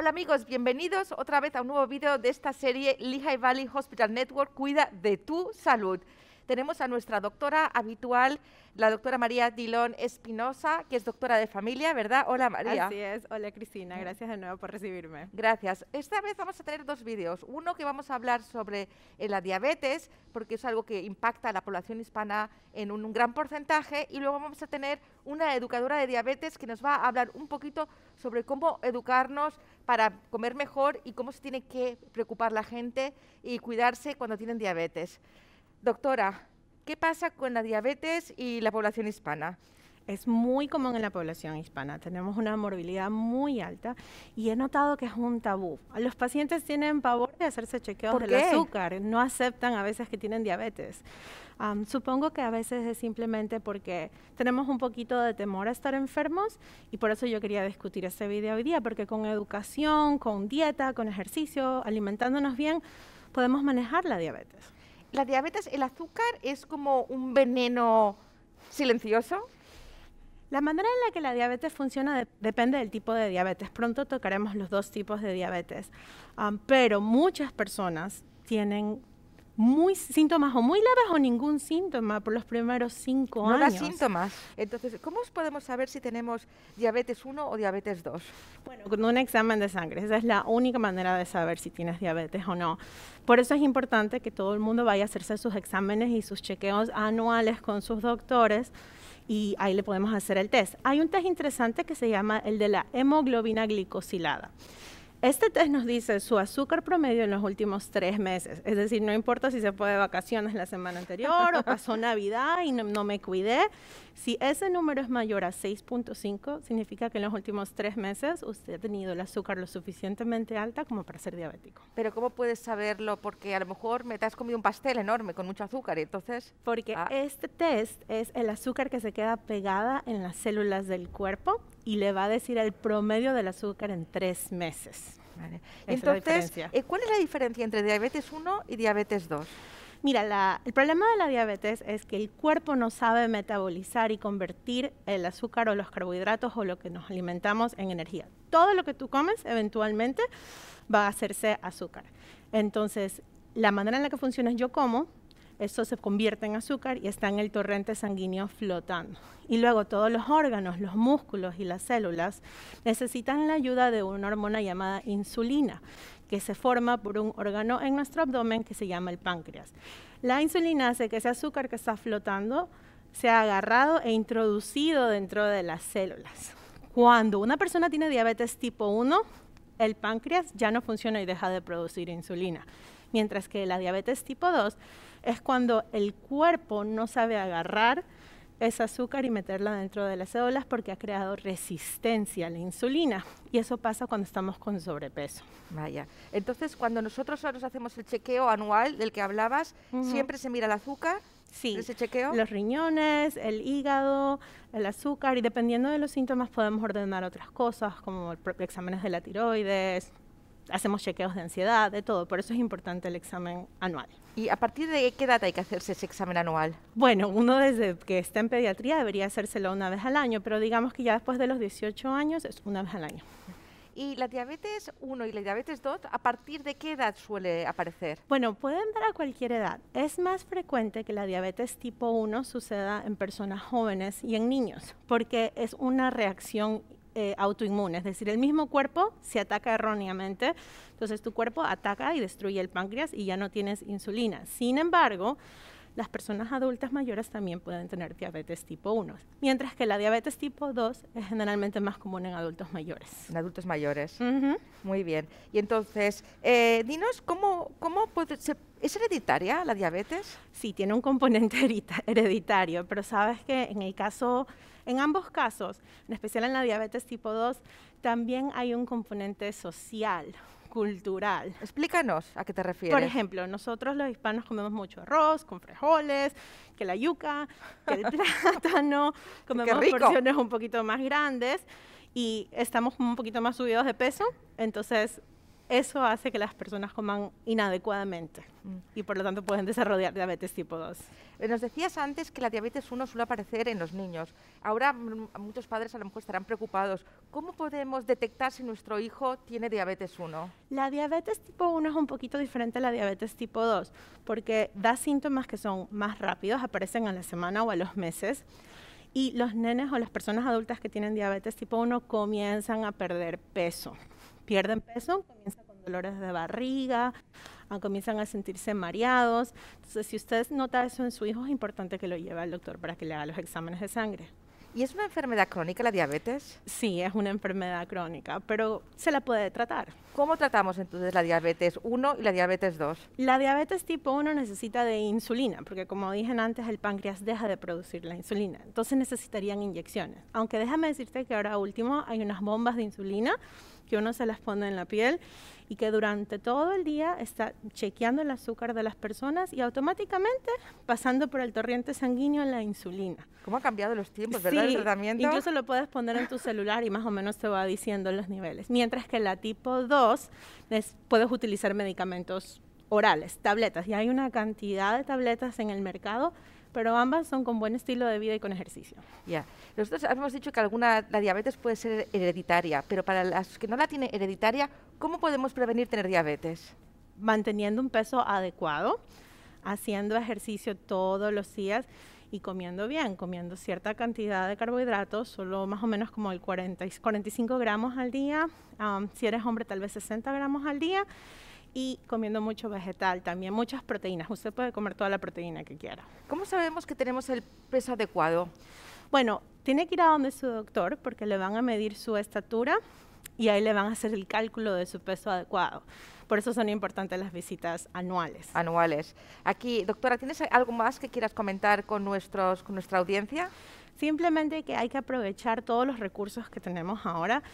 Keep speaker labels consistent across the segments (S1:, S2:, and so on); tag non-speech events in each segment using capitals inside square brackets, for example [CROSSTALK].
S1: Hola amigos, bienvenidos otra vez a un nuevo vídeo de esta serie Lehigh Valley Hospital Network Cuida de tu salud tenemos a nuestra doctora habitual, la doctora María Dilón Espinosa, que es doctora de familia, ¿verdad? Hola María.
S2: Así es, hola Cristina, gracias de nuevo por recibirme.
S1: Gracias. Esta vez vamos a tener dos vídeos. Uno que vamos a hablar sobre eh, la diabetes, porque es algo que impacta a la población hispana en un, un gran porcentaje, y luego vamos a tener una educadora de diabetes que nos va a hablar un poquito sobre cómo educarnos para comer mejor y cómo se tiene que preocupar la gente y cuidarse cuando tienen diabetes. Doctora, ¿qué pasa con la diabetes y la población hispana?
S2: Es muy común en la población hispana. Tenemos una morbilidad muy alta y he notado que es un tabú. Los pacientes tienen pavor de hacerse chequeos del azúcar. No aceptan a veces que tienen diabetes. supongo que a veces es simplemente porque tenemos un poquito de temor a estar enfermos y por eso yo quería discutir este video hoy día, porque con educación, con dieta, con ejercicio, alimentándonos bien, podemos manejar la diabetes
S1: la diabetes, el azúcar es como un veneno silencioso.
S2: La manera en la que la diabetes funciona depende del tipo de diabetes. Pronto tocaremos los dos tipos de diabetes. pero muchas personas tienen muy síntomas o muy leves o ningún síntoma por los primeros cinco
S1: no
S2: años.
S1: No da síntomas. Entonces, ¿cómo podemos saber si tenemos diabetes 1 o diabetes 2?
S2: Bueno, con un examen de sangre. Esa es la única manera de saber si tienes diabetes o no. Por eso es importante que todo el mundo vaya a hacerse sus exámenes y sus chequeos anuales con sus doctores y ahí le podemos hacer el test. Hay un test interesante que se llama el de la hemoglobina glicosilada. Este test nos dice su azúcar promedio en los últimos tres meses. Es decir, no importa si se fue de vacaciones la semana anterior o pasó [LAUGHS] Navidad y no, me cuidé. Si ese número es mayor a 6.5, significa que en los últimos tres meses usted ha tenido el azúcar lo suficientemente alta como para ser diabético.
S1: Pero ¿cómo puedes saberlo? Porque a lo mejor me te has comido un pastel enorme con mucho azúcar y entonces...
S2: Porque ah. este test es el azúcar que se queda pegada en las células del cuerpo y le va a decir el promedio del azúcar en tres meses.
S1: Entonces, eh, ¿cuál es la diferencia entre diabetes 1 y diabetes 2?
S2: Mira, el problema de la diabetes es que el cuerpo no sabe metabolizar y convertir el azúcar o los carbohidratos o lo que nos alimentamos en energía. Todo lo que tú comes eventualmente va a hacerse azúcar. Entonces, la manera en la que funciona es yo como, eso se convierte en azúcar y está en el torrente sanguíneo flotando. Y luego todos los órganos, los músculos y las células necesitan la ayuda de una hormona llamada insulina, que se forma por un órgano en nuestro abdomen que se llama el páncreas. La insulina hace que ese azúcar que está flotando sea agarrado e introducido dentro de las células. Cuando una persona tiene diabetes tipo 1, el páncreas ya no funciona y deja de producir insulina. Mientras que la diabetes tipo 2 es cuando el cuerpo no sabe agarrar ese azúcar y meterla dentro de las células porque ha creado resistencia a la insulina. Y eso pasa cuando estamos con sobrepeso.
S1: Vaya. Entonces, cuando nosotros nos hacemos el chequeo anual del que hablabas, siempre se mira el azúcar.
S2: Sí,
S1: ese chequeo?
S2: los riñones, el hígado, el azúcar y dependiendo de los síntomas podemos ordenar otras cosas como exámenes de la tiroides, hacemos chequeos de ansiedad, de todo. Por eso es importante el examen anual.
S1: ¿Y a partir de qué edad hay que hacerse ese examen anual?
S2: Bueno, uno desde que está en pediatría debería hacérselo una vez al año, pero digamos que ya después de los 18 años es una vez al año.
S1: ¿Y la diabetes 1 y la diabetes 2, a partir de qué edad suele aparecer?
S2: Bueno, pueden dar a cualquier edad. Es más frecuente que la diabetes tipo 1 suceda en personas jóvenes y en niños, porque es una reacción eh, autoinmune, es decir, el mismo cuerpo se ataca erróneamente, entonces tu cuerpo ataca y destruye el páncreas y ya no tienes insulina. Sin embargo, las personas adultas mayores también pueden tener diabetes tipo 1, mientras que la diabetes tipo 2 es generalmente más común en adultos mayores.
S1: En adultos mayores. Muy bien. Y entonces, eh, dinos, ¿cómo, cómo puede ¿Es hereditaria la diabetes?
S2: Sí, tiene un componente hereditario, pero sabes que en el caso en ambos casos, en especial en la diabetes tipo 2, también hay un componente social, cultural.
S1: Explícanos a qué te refieres.
S2: Por ejemplo, nosotros los hispanos comemos mucho arroz con frijoles, que la yuca, que el [LAUGHS] plátano, comemos porciones un poquito más grandes y estamos un poquito más subidos de peso, entonces eso hace que las personas coman inadecuadamente mm. y por lo tanto pueden desarrollar diabetes tipo 2.
S1: Eh, nos decías antes que la diabetes 1 suele aparecer en los niños. Ahora muchos padres a lo mejor estarán preocupados. ¿Cómo podemos detectar si nuestro hijo tiene diabetes 1?
S2: La diabetes tipo 1 es un poquito diferente a la diabetes tipo 2 porque da síntomas que son más rápidos, aparecen a la semana o a los meses. Y los nenes o las personas adultas que tienen diabetes tipo 1 comienzan a perder peso. Pierden peso, comienzan con dolores de barriga, ah, comienzan a sentirse mareados. Entonces, si usted nota eso en su hijo, es importante que lo lleve al doctor para que le haga los exámenes de sangre.
S1: ¿Y es una enfermedad crónica la diabetes?
S2: Sí, es una enfermedad crónica, pero se la puede tratar.
S1: ¿Cómo tratamos entonces la diabetes 1 y la diabetes 2?
S2: La diabetes tipo 1 necesita de insulina, porque como dije antes, el páncreas deja de producir la insulina. Entonces necesitarían inyecciones. Aunque déjame decirte que ahora último hay unas bombas de insulina que uno se las pone en la piel y que durante todo el día está chequeando el azúcar de las personas y automáticamente pasando por el torrente sanguíneo la insulina.
S1: ¿Cómo ha cambiado los tiempos, verdad, el tratamiento?
S2: Incluso lo puedes poner en tu celular y más o menos te va diciendo los niveles. Mientras que la tipo 2 puedes utilizar medicamentos orales, tabletas, y hay una cantidad de tabletas en el mercado pero ambas son con buen estilo de vida y con ejercicio.
S1: Ya. Nosotros hemos dicho que alguna la diabetes puede ser hereditaria, pero para las que no la tienen hereditaria, ¿cómo podemos prevenir tener diabetes?
S2: Manteniendo un peso adecuado, haciendo ejercicio todos los días y comiendo bien, comiendo cierta cantidad de carbohidratos, solo más o menos como el 40, 45 gramos al día, si eres hombre tal vez 60 gramos al día y comiendo mucho vegetal, también muchas proteínas. Usted puede comer toda la proteína que quiera.
S1: ¿Cómo sabemos que tenemos el peso adecuado?
S2: Bueno, tiene que ir a donde su doctor porque le van a medir su estatura y ahí le van a hacer el cálculo de su peso adecuado. Por eso son importantes las visitas anuales.
S1: Anuales. Aquí, doctora, ¿tienes algo más que quieras comentar con, nuestros, con nuestra audiencia?
S2: Simplemente que hay que aprovechar todos los recursos que tenemos ahora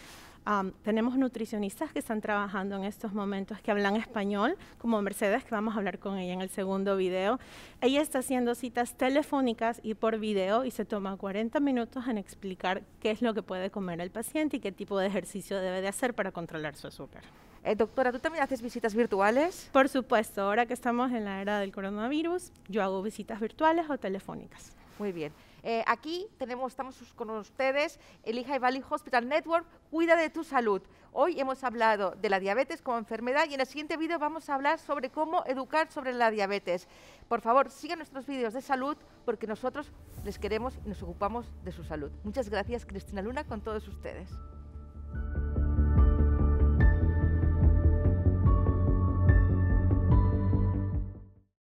S2: tenemos nutricionistas que están trabajando en estos momentos que hablan español, como Mercedes, que vamos a hablar con ella en el segundo video. Ella está haciendo citas telefónicas y por video y se toma 40 minutos en explicar qué es lo que puede comer el paciente y qué tipo de ejercicio debe de hacer para controlar su azúcar.
S1: Eh, doctora, ¿tú también haces visitas virtuales?
S2: Por supuesto, ahora que estamos en la era del coronavirus, yo hago visitas virtuales o telefónicas.
S1: Muy bien. Eh, aquí tenemos, estamos con ustedes, el Lehigh Valley Hospital Network, cuida de tu salud. Hoy hemos hablado de la diabetes como enfermedad y en el siguiente vídeo vamos a hablar sobre cómo educar sobre la diabetes. Por favor, sigan nuestros vídeos de salud porque nosotros les queremos y nos ocupamos de su salud. Muchas gracias, Cristina Luna, con todos ustedes.